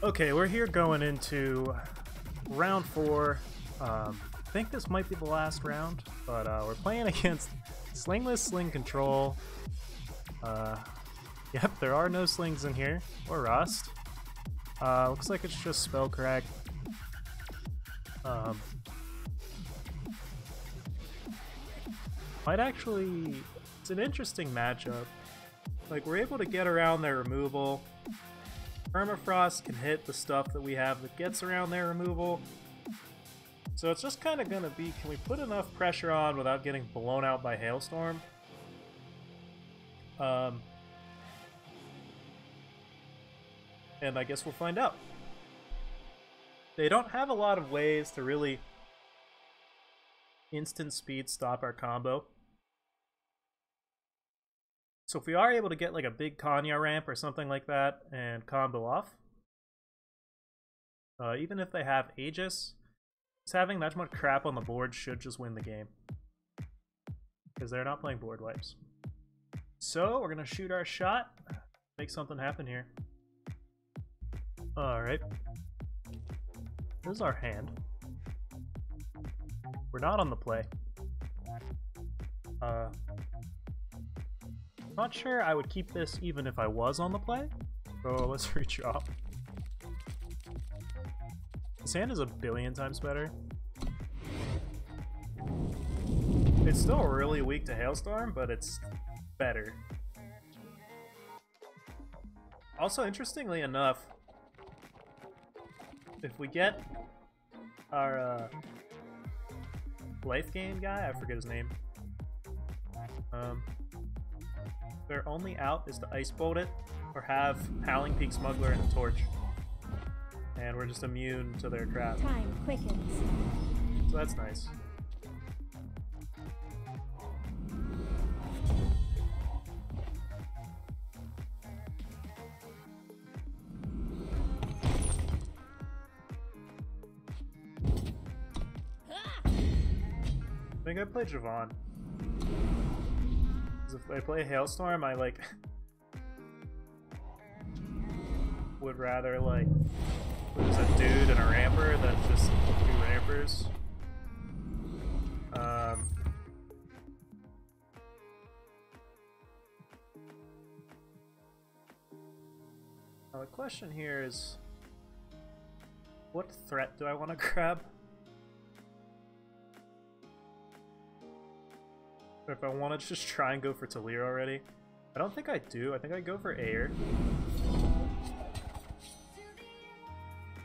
Okay, we're here going into round four. Um, I think this might be the last round, but uh, we're playing against Slingless Sling Control. Uh, yep, there are no slings in here, or rust. Uh, looks like it's just spell correct. Um, might actually, it's an interesting matchup. Like, we're able to get around their removal. Permafrost can hit the stuff that we have that gets around their removal. So it's just kind of going to be, can we put enough pressure on without getting blown out by Hailstorm? Um, and I guess we'll find out. They don't have a lot of ways to really instant speed stop our combo. So if we are able to get like a big Kanya ramp or something like that and combo off, uh, even if they have Aegis, just having that much crap on the board should just win the game. Because they're not playing board wipes. So we're going to shoot our shot, make something happen here. Alright. This is our hand. We're not on the play. Uh, not sure I would keep this even if I was on the play. So let's redraw. Sand is a billion times better. It's still really weak to Hailstorm, but it's better. Also, interestingly enough, if we get our uh, life gain guy, I forget his name, um, their only out is to ice bolt it or have Howling Peak Smuggler and a torch. And we're just immune to their crap. Time quickens. So that's nice. I think I played Javon. If I play Hailstorm, I like would rather like lose a dude and a ramper than just two rampers. Um, now the question here is, what threat do I want to grab? If I want to just try and go for Talir already. I don't think I do. I think I go for Air.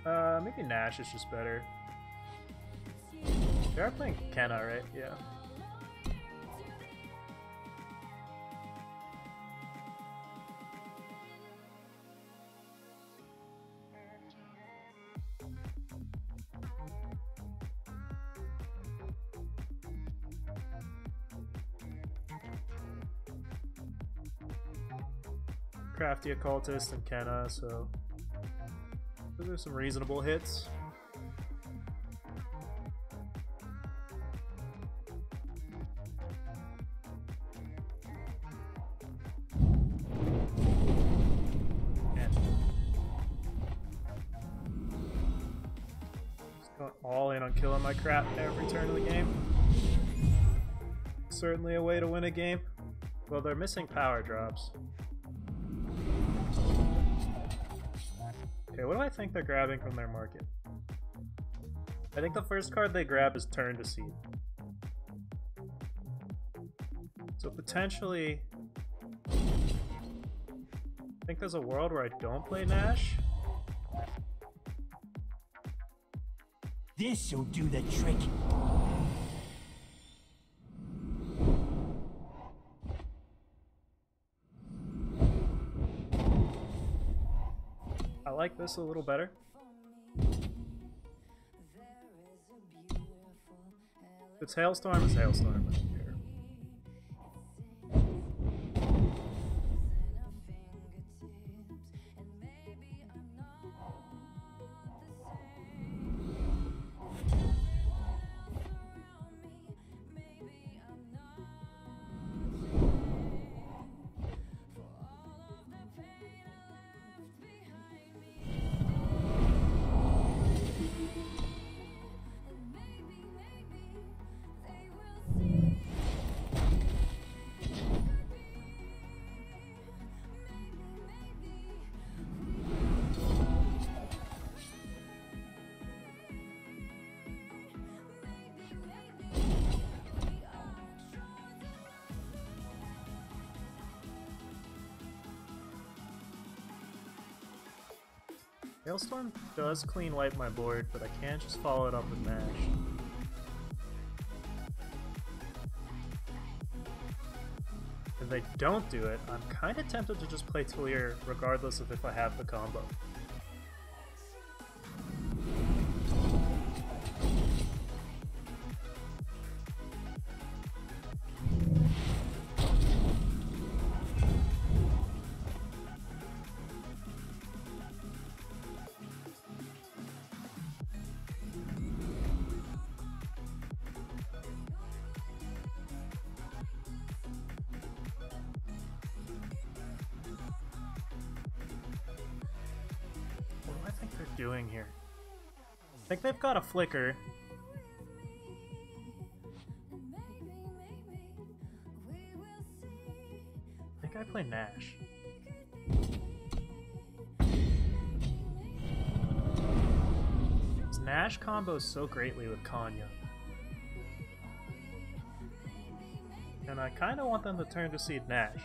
Uh, maybe Nash is just better. They are playing Kenna, right? Yeah. Crafty Occultist and Kenna, so those are some reasonable hits. Just going all in on killing my crap every turn of the game. Certainly a way to win a game. Well, they're missing power drops. Okay, what do I think they're grabbing from their market? I think the first card they grab is Turn to Seed. So potentially... I think there's a world where I don't play Nash. This'll do the trick. Like this a little better. It's Hailstorm, it's Hailstorm. Hailstorm does clean wipe my board, but I can't just follow it up with Nash. If they don't do it, I'm kind of tempted to just play Talir regardless of if I have the combo. Doing here? I think they've got a flicker. I think I play Nash. Nash combos so greatly with Kanya. And I kind of want them to turn to Seed Nash.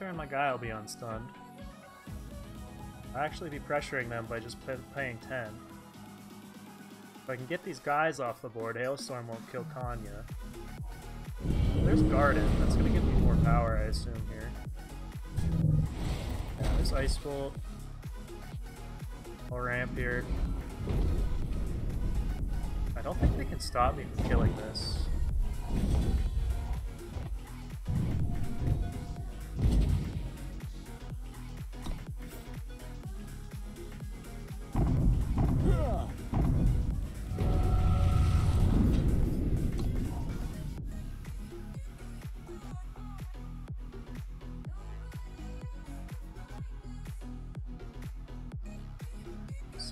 Turn, my guy will be unstunned. I'll actually be pressuring them by just play, playing 10. If I can get these guys off the board, Hailstorm won't kill Kanya. There's Garden. That's going to give me more power, I assume, here. Yeah, there's Ice Bolt. I'll ramp here. I don't think they can stop me from killing this.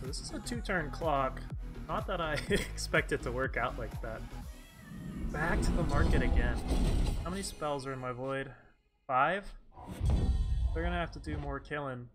This is a two-turn clock. Not that I expect it to work out like that. Back to the market again. How many spells are in my void? Five? They're gonna have to do more killing.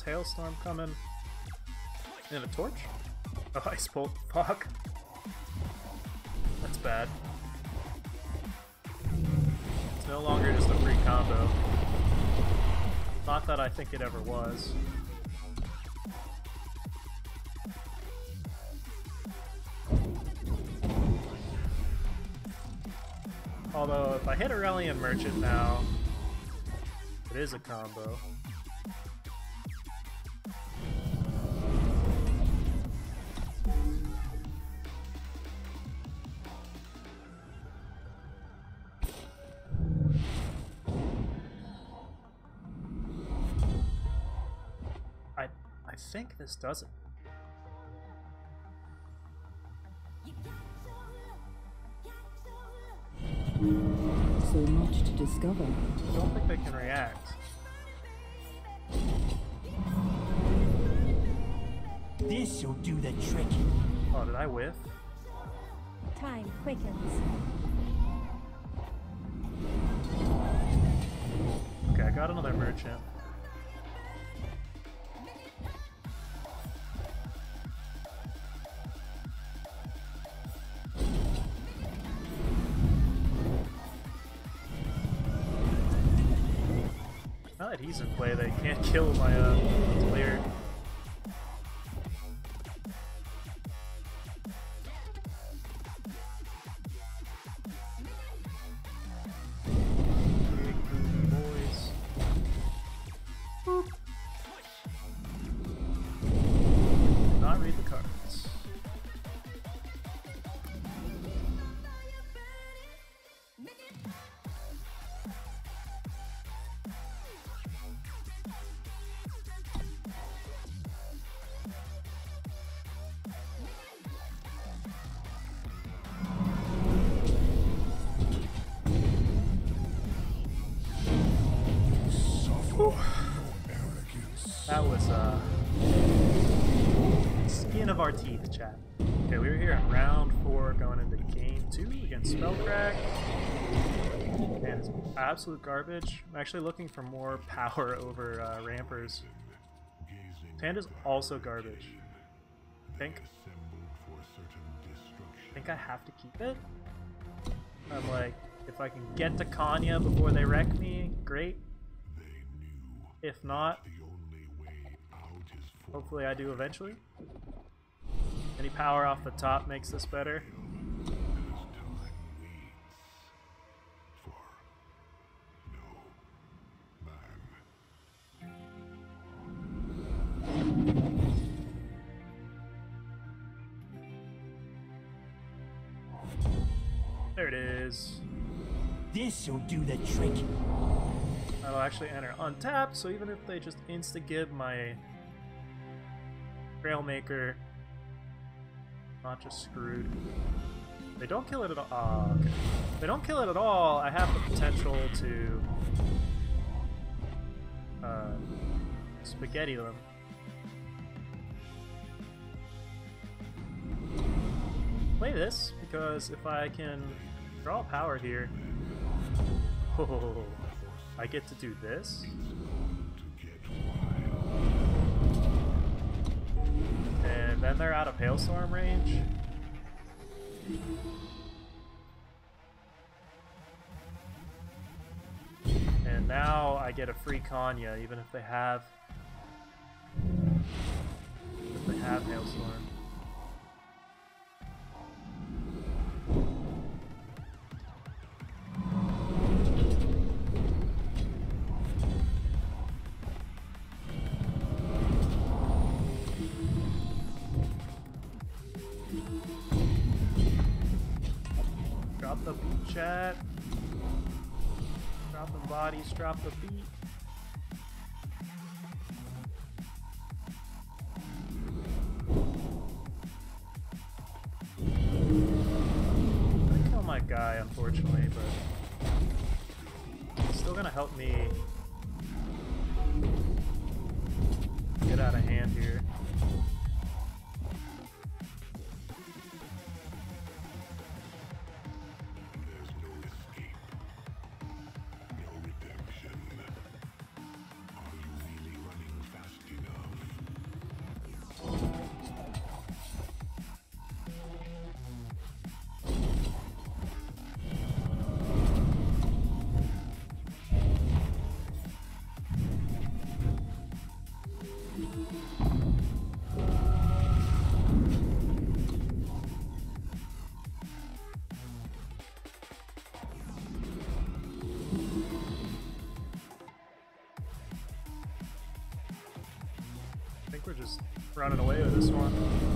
Hailstorm coming. And a torch? Oh, Ice Bolt. Fuck. That's bad. It's no longer just a free combo. Not that I think it ever was. Although, if I hit Aurelian Merchant now, it is a combo. I I think this does it. You got soul, got soul. So much to discover. I don't think they can react. This'll do the trick. Oh, did I whiff? Time quickens. Okay, I got another merchant. He's in play, they can't kill my uh, clear. That was uh skin of our teeth, chat. Okay, we were here in round four, going into game two against Spellcrack. And it's absolute garbage. I'm actually looking for more power over uh, Rampers. Panda's also garbage. I think. I think I have to keep it. I'm like, if I can get to Kanya before they wreck me, great. If not, hopefully I do eventually. Any power off the top makes this better. There it is. This'll do the trick. I'll actually enter untapped, so even if they just insta-give my Trailmaker, not just screwed. They don't kill it at all. ah, okay. They don't kill it at all, I have the potential to uh, spaghetti them. Play this because if I can draw power here, oh, I get to do this. And then they're out of hailstorm range. And now I get a free Kanya, even if they have if they have hailstorm. Chat. Drop the bodies, drop the beat. I kill my guy, unfortunately, but it's still gonna help me get out of hand here. Running away with this one.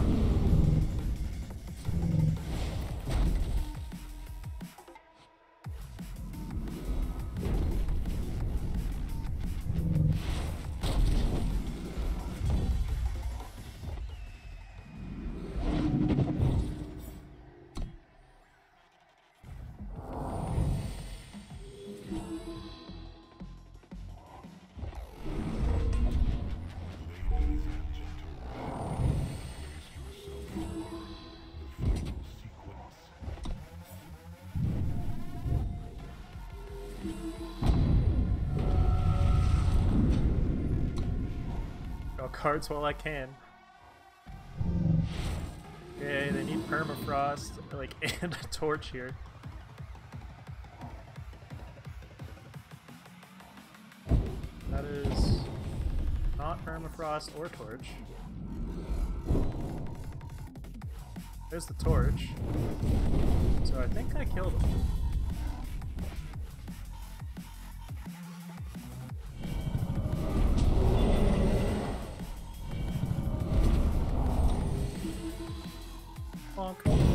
Cards while I can. Okay, they need permafrost, like, and a torch here. That is not permafrost or torch. There's the torch. So I think I killed him. Bonk.